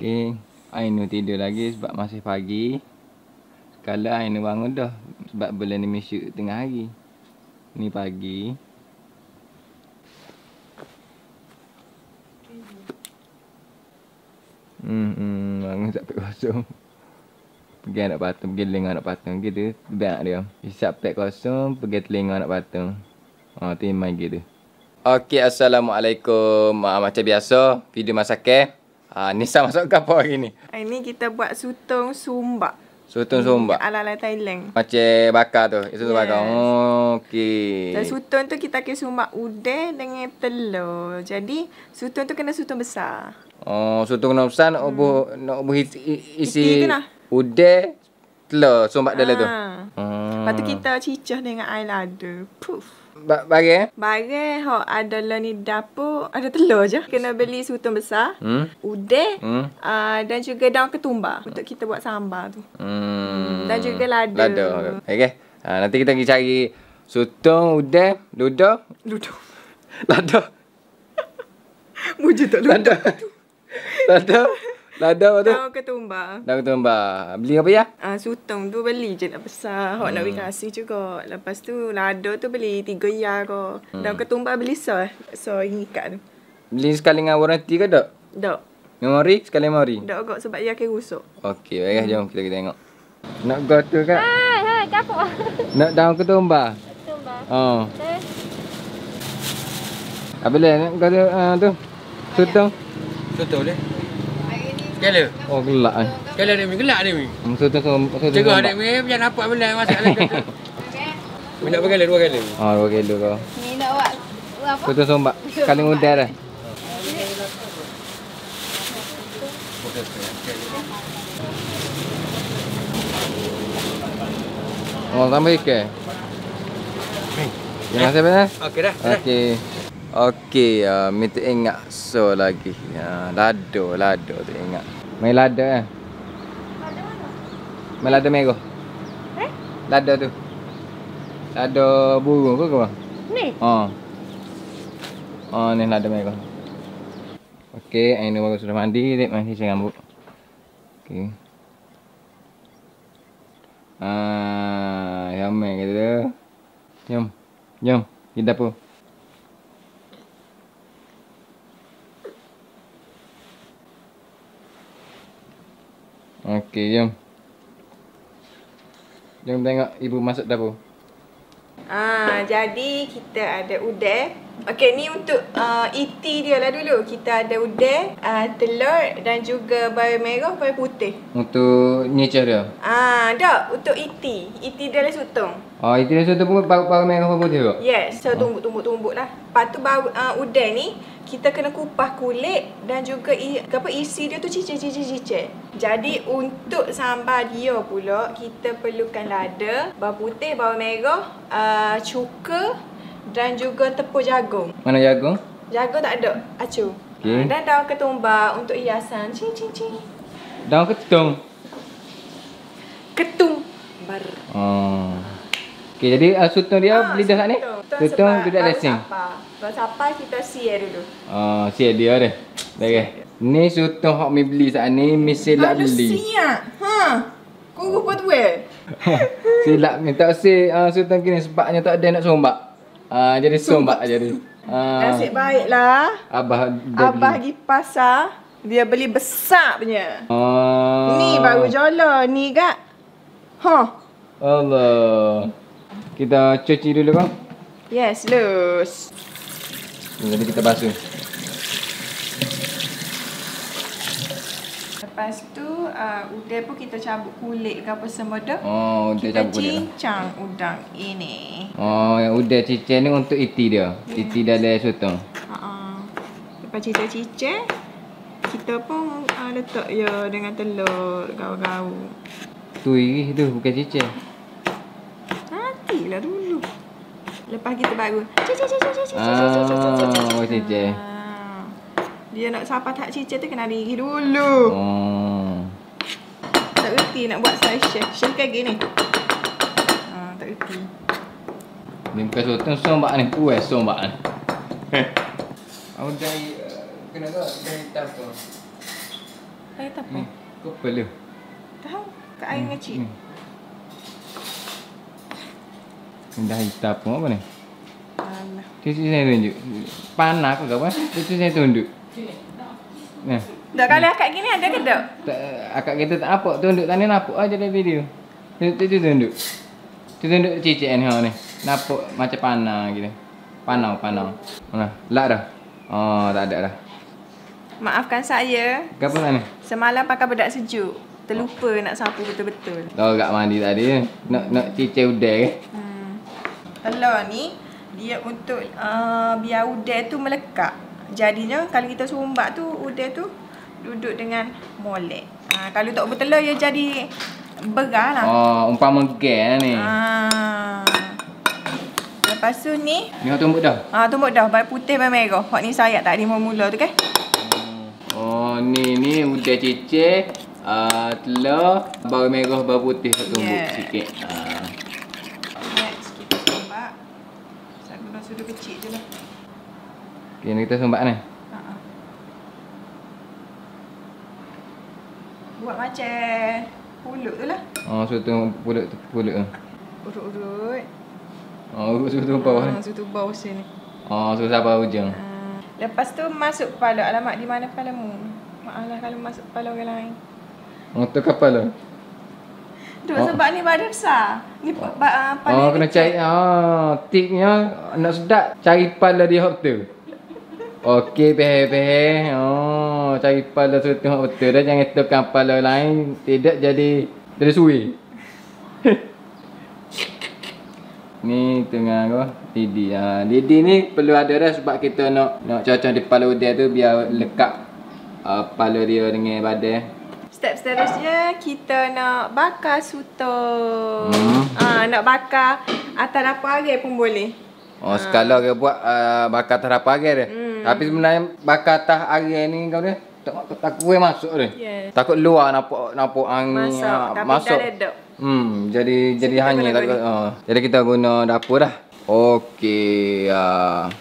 Okey. Ainu tidur lagi sebab masih pagi. Kalau Ainu bangun dah. Sebab bulan ni syuk tengah hari. Ni pagi. Hmm, hmm bangun sampai kosong. Pergi anak patung, pergi telinga anak patung gitu. Biar dia. Isap pek kosong, pergi telinga anak patung. Ha, tu main gitu. Okey, Assalamualaikum. Uh, macam biasa, video masak Uh, Nisa masuk ke apa hari ni? Hari ni kita buat sutong sumbak. Sutun sumbak. Ala-ala Thailand. Macam bakar tu. Itu tu Yes. bakar. Oh, okey. Dan sutong tu kita akan sumbak udeh dengan telur. Jadi sutong tu kena sutong besar. Oh, sutun kena besar nak ubuh nak isi, isi udeh telur sumbak dalam tu. Ah. Hmm. Lepas tu kita cicah dengan air lada. Puff. Ba- bagi eh? Barang hok ada lah ni dapur, ada telur je. Kena beli sutong besar. Hmm. Udeh. Hmm. Uh, dan juga daun ketumbar untuk kita buat sambal tu. Hmm. Dan juga lada. Lada. Okey. Ha, nanti kita pergi cari sutong, udeh, ludah, Ludo. lada. Wujud tak ludo. Lada. lada. Lada tu? Daun ketumbar. Daun ketumbar. Beli apa ya? Ah, sutong tu beli je lah besar. Hok nak beri kasih juga. Lepas tu lada tu beli tiga ya ko. Hmm. Dan ketumbar beli so. So ikat tu. Beli sekali dengan waranti ke tak? Dok. Memori sekali memori. Dok agak sebab ia akan rusuk. Okey, baiklah jom kita pergi tengok. Nak gotu kan? Hai, hai, kapok. Nak daun ketumbar. Tumba. Oh. Apa boleh nak gotu uh, tu? Sutong. Betul dia. Sekali. Oh, gelak eh. Dia mi gelak dia mi. Hmm, Sutong sum- sutong. Cegah dia mi macam nampak benda masak lagi. Mi nak berkali dua kali. Oh, dua kilo kau. ni nak buat apa? Sutong sumbak. Sekali mudah dah. Oh, tambah ikan. Jangan rasa benar. Okey dah. dah. Okey. Okey, uh, minta ingat so lagi. Ya, lado, lado tu ingat. Main lada eh. Main lada merah. Eh? Lada tu. Lada burung ke kau? Ni. Ha. Oh, ni lada merah. Okey, Aina baru sudah mandi, dek mandi saya rambut. Okey. Ah, yang main kata dia. Jom. Jom, pergi dapur. Okey, jom. Jom tengok ibu masuk dapur. Ah, jadi kita ada udeh. Okey, ni untuk uh, iti dia lah dulu. Kita ada udeh, uh, telur dan juga bawang merah, bawang putih. Untuk nyecah dia. Ah, dak untuk iti. Iti dia lah sutong. Oh, itu dia suatu pun bau merah apa putih kok? Yes, so tumbuk-tumbuk-tumbuk lah. Lepas tu uh, udeh ni kita kena kupas kulit dan juga apa isi dia tu cicir-cicir-cicir. Jadi untuk sambal dia pula kita perlukan lada, bawang putih, bawang merah, uh, cuka dan juga tepung jagung. Mana jagung? Jagung tak ada, acu. Okey. Uh, dan daun ketumbar untuk hiasan. Cing cing cing. Daun ketung. Ketum bar. Oh. Okey, jadi uh, sutong dia Ah, beli dah kat ni? Sutong sebab duduk baru sapa. Baru sapa kita siap dulu. Oh, siap dia dah. Baik. Ni sutong hok mi beli saat ni, mi silap beli. siap. Ha. Kau rupa tu eh. silap ni tak si uh, sutong kini sebabnya tak ada nak sombak. Ah, jadi sombak jadi. Ah, Nasib baiklah. abah Abah pergi pasar. Dia beli besar punya. Oh. Ni baru jola. Ni kak. Ha. Allah. Kita cuci dulu kau. Yes, lus. Jadi kita basuh. Lepas tu, uh, udang pun kita cabut kulit ke apa semua dah. Oh, kita cabut kulit. lah. cincang udang ini. Oh, yang udah cicir ni untuk iti dia. Iti dalam sutong. Ha. Lepas cicir-cicir, kita pun uh, letak ya dengan telur gaul-gaul. Tu iri tu bukan cicir. Nantilah dulu. Lepas kita baru cicir cicir cicir cicir cicir. Ah, oh. Ah. Dia nak siapa tak cicir tu kena diri dulu. Oh. Tak reti nak buat saya chef. Chef kayak gini. Ha, tak reti. Ni bukan sotong sombak ni. Puas sombak ni. Aku dari uh, kena tu dari tas tu. Apa? Ni. Kau perlu. Tahu? Kat air ngecik. Hmm. Ni dah hitam pun apa ni? Alah. Cuci saya tunjuk. Panah ke apa? Cuci saya tunjuk. Nah. Dah kalau akak gini ada ke tak? Tak, akak kita tak nampak tunduk tadi nampak aja dalam video. Tu tu tu tunduk. Tu tunduk cicit ni ha ni. Nampak macam panah gitu. Panau panau. Mana? Lak dah. Oh, tak ada dah. Maafkan saya. Kenapa nak ni? Semalam pakai bedak sejuk. Terlupa nak sapu betul-betul. Tahu kat mandi tadi. Nak nak cicit udai ke? Telur ni dia untuk uh, biar udai tu melekat. Jadinya kalau kita sumbat tu udai tu duduk dengan molek. Ha, kalau tak bertelur dia jadi berah lah. Oh, umpama gen ni. Ha. Lepas tu ni Ni orang tumbuk dah. Ah tumbuk dah baik putih baik merah. Hak ni sayat tak ada mula tu kan? Oh, ni ni udai cicit. Uh, telur, bawang merah, bawang putih satu tumbuk Yeah. sikit. Uh. Next kita sumbat. Saya guna sudu kecil je lah. Okay, ni kita sumbat ni. Ha. Buat macam pulut tu lah. Oh, suatu pulut pulut tu. Urut-urut. Oh, suatu bawah ni. Ah, Sudu bawah sini. Oh, susah sampai hujung. Ah. Lepas tu masuk kepala. Alamak di mana kepalamu? Maaflah kalau masuk kepala orang lain. Tu kapal tu. Tu Oh. sebab ni badan besar. Ni pa, pa, uh, Oh, kena cari. Oh, tipnya nak sedap cari pala di tu. Okey, pehe-pehe. Oh, cari pala suatu hok betul dah. Jangan tekan pala lain. Tidak jadi jadi suwi. ni tengah apa? Lidi. Ha, lidi ni perlu ada dah sebab kita nak nak cocok di kepala udai tu biar lekat uh, kepala dia dengan badan. Step seterusnya kita nak bakar sutong. Hmm. Ah, nak bakar atas apa lagi pun boleh. Oh, sekala dia buat uh, bakar atas apa dia. Hmm. Tapi sebenarnya bakar atas air ni kau dia tak takut kuih masuk dia. Yes. Takut luar nampak nampak angin ah, tapi masuk. dah ledok. Hmm, jadi jadi kita hanya takut. Oh. Jadi kita guna dapur dah. Okey. Uh.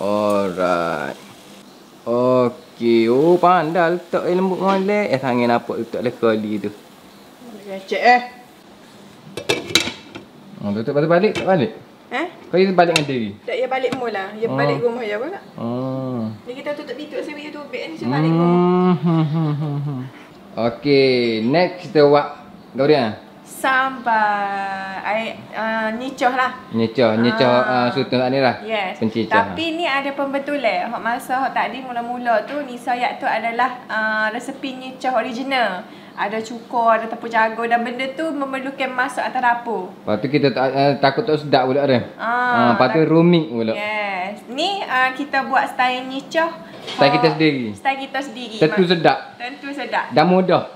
Alright. Okey. Oh, pandai letak air lembut molek. Eh, tangan nampak letak le kali tu. Recek eh. Oh, tutup balik balik tak balik. Eh? Kau balik dengan diri. Tak ya balik mula. Ya Oh. balik rumah ya pula. Oh. Ni kita tutup pintu saya punya tubik ni saya balik rumah. Hmm. Okey, next kita buat kau air uh, nicoh lah. Nyecah, nyecah Ah. uh, sutun tak ni lah. Yes. Pencicah. Tapi ni ada pembetulan. Hak masa hak tadi mula-mula tu ni sayat tu adalah uh, resepi nicoh original. Ada cukur, ada tepung jagung dan benda tu memerlukan masak atas dapur. Lepas tu kita tak, uh, takut tak sedap pula dia. Ah, Ah, lepas tu rumik pula. Yes. Ni uh, kita buat style nicoh. Style kita sendiri. Style kita sendiri. Tentu sedap. Tentu sedap. Dah mudah.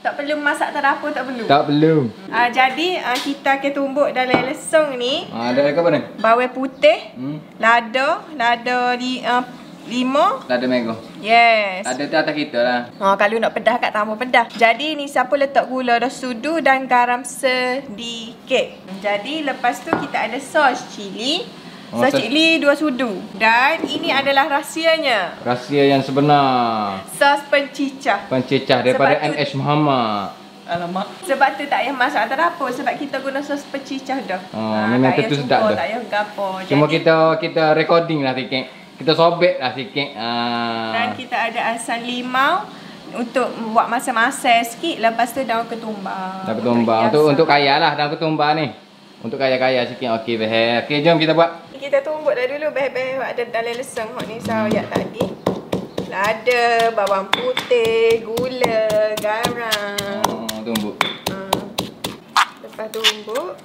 Tak perlu masak atas dapur, tak perlu. Tak perlu. Uh, jadi uh, kita akan tumbuk dalam lesung ni Ah, ada apa ni? bawang putih, Hmm. lada, lada li, uh, lima. Lada mango. Yes. Ada tu atas kita lah. Ha, kalau nak pedas kat tambah pedas. Jadi ni siapa letak gula dah sudu dan garam sedikit. Jadi lepas tu kita ada sos cili. Oh, sos- cili dua sudu. Dan ini adalah rahsianya. Rahsia yang sebenar. Sos pencicah. Pencecah daripada Sebab tu- NH Muhammad. Alamak. Sebab tu tak payah masak atas dapur sebab kita guna sos pencicah dah. Oh, memang tak payah tentu sedap dah. Tak payah gapo. Cuma Jadi- kita kita recording lah sikit. Kita sobek lah sikit. Ah. Dan kita ada asam limau untuk buat masa-masa sikit. Lepas tu daun ketumbar. Daun ketumbar. Untuk untuk kaya lah daun ketumbar ni. Untuk kaya-kaya sikit. Okey, behel. Okey, jom kita buat. Kita tumbuk dah dulu beh-beh ada dalam leseng hok ni sayak tadi. Lada, bawang putih, gula, garam. Oh, tumbuk. Hmm. Lepas tumbuk,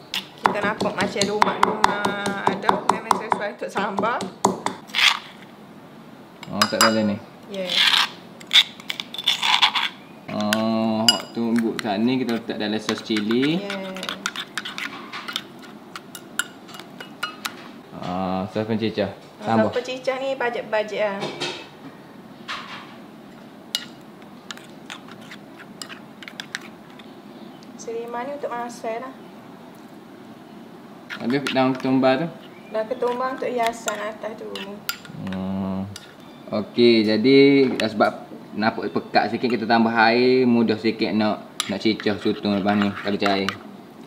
kita nampak macam rumah-rumah ada. Memang sesuai untuk sambal. Oh, tak dalam ni. Yeah. Oh, hot tumbuk kat ni kita letak dalam sos cili. Yeah. Ah, sos pencicah. Tambah. Tambah. Pecicah ni bajet-bajet lah. Selimah ni untuk masak lah. Habis daun ketumbar tu. Dah ketumbang untuk hiasan atas tu. Hmm. Okey, jadi sebab nampak pekat sikit kita tambah air, mudah sikit nak nak cicah sutong lepas ni kalau cair.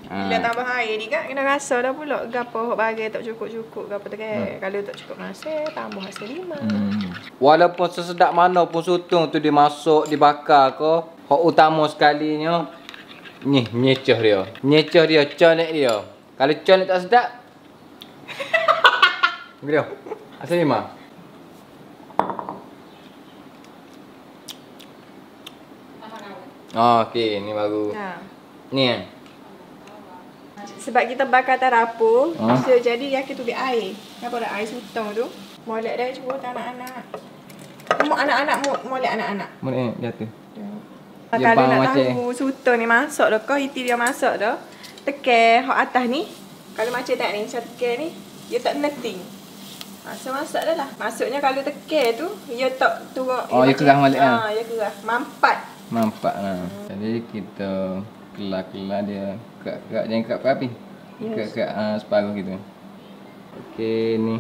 Bila Ha. tambah air ni kan kena rasa dah pula gapo hok bagi tak cukup-cukup gapo tekan. Kalau tak cukup masa tambah masa lima. Hmm. Walaupun sesedap mana pun sutong tu dimasuk, dibakar ke, hak utama sekalinya ni nyecah dia. Nyecah dia, colek dia. Kalau colek tak sedap. Gede. Asal lima. Oh, okey, ni baru. Ha. Ni kan. Sebab kita bakar terapu, Ha? so jadi yakin tu dia air. Apa dah air sutong tu? Molek dah cuba anak-anak. Mau anak-anak mau molek anak-anak. Ni jatuh. Ha, Dia kalau nak macam- tahu sutong ni masuk dah kau iti dia masuk dah. Tekan hok atas ni. Kalau macam tak ni, saya tekan ni, dia tak netting. Ha, so masuk dah lah. Maksudnya kalau tekan tu, dia tak turun. Oh, dia kerah ha, lah. dia kerah. Mampat. Nampak lah. Jadi kita kelar-kelar dia kerak-kerak jangan kerak api. Yes. Kerak-kerak uh, separuh gitu. Okey ni.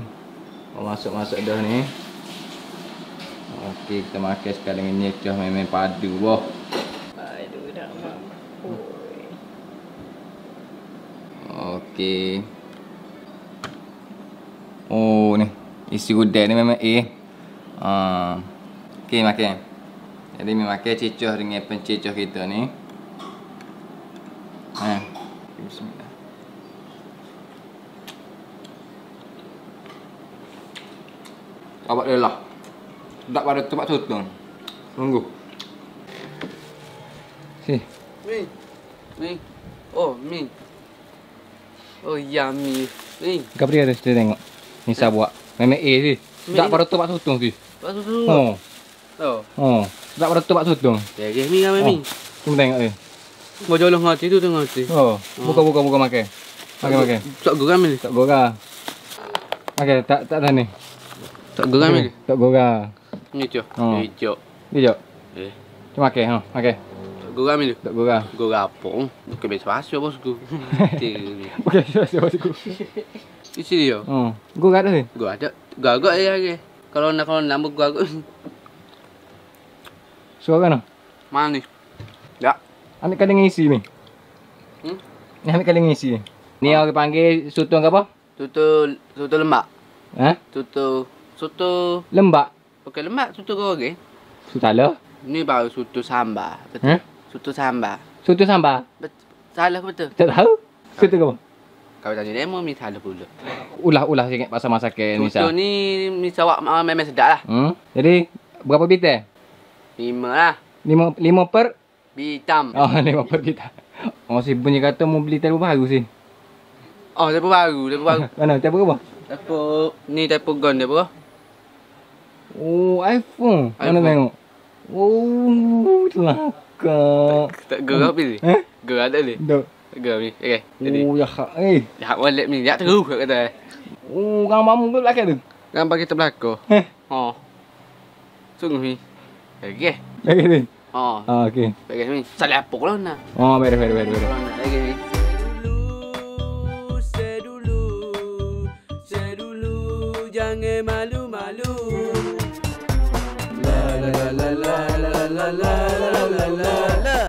Oh, masuk-masuk dah ni. Okey kita makan sekali dengan nyecah main-main padu. Wah. Aduh, dah mampu. Okey. Oh ni. Isi gudai ni memang A. Ah. Okey makan. Jadi mi makan cicah dengan pencicah kita ni. Bismillah. Awak dia lah. Tak pada tempat tutung. Tunggu. Si. Mi. Mi. Oh, mi. Oh, yummy. Mi. Kau pergi ada kita tengok. Ni saya buat. Memang A si. Tak Mi. pada tempat tutung si. Pasal tu. Oh. Oh. Oh. Tak pada tempat tutung. Ya, ya, mi kami mi. Cuma tengok ni. Mau jolong hati tu tengok hati. Oh. Buka buka buka makan. Makan makan. Tak geram ni. Tak gora. Makan tak tak tahu ni. Tak geram ni. Tak gora. Ni cok. Oh. Ni cok. Ni jap. Eh. Cuma makan ha. Makan. Tak geram ni. Tak gora. Gora apa? Bukan biasa pasal bosku. Okey, siapa siapa aku. Isi dia. Oh. Gora dah ni. Gua ada. Gagak je lagi. Kalau nak kalau nak gagak. Suara mana? Mana ni? Ya. Ambil kali ngisi ni. Hmm? Ni ambil kali ngisi ni. Ni orang panggil sutong ke apa? Tutu tutu lemak. Ha? Tutu soto Lembak. pakai lemak tutu goreng. Sutala. Ni baru soto sambal. Betul. Ha? Soto sambal. Sutu sambal. Bet salah ke betul? Tak tahu. Sutu ke apa? Kau tanya demo mi salah pula. Ulah-ulah sikit pasal masakan ni Soto sah. ni ni sawak uh, memang sedap lah. Hmm? Jadi berapa bitel? Lima lah. Lima lima per Bitam. Oh, lima per kita. Oh, si bunyi kata mau beli telur baru sih. Oh, telur baru, telur baru. Mana telur apa? Telur ni telur gon dia bro. Oh, iPhone. Mana iPhone. tengok? Oh, celaka. Tak gerak ni. Eh? Gerak tak ni. Dok. Gerak ni. Okey. Jadi Oh, ya hak. Eh. Lihat wallet ni, lihat terus kat kata. Oh, orang mamu ke belakang tu? Gambar kita belakang. Eh. Oh. Sungguh ni. Okey. Lagi ni. Oh. Ah, okey. Okey ni. Salah apa lah nak. Oh, beres beres beres. beres. Lagi ni. Sedulu, sedulu, jangan malu-malu.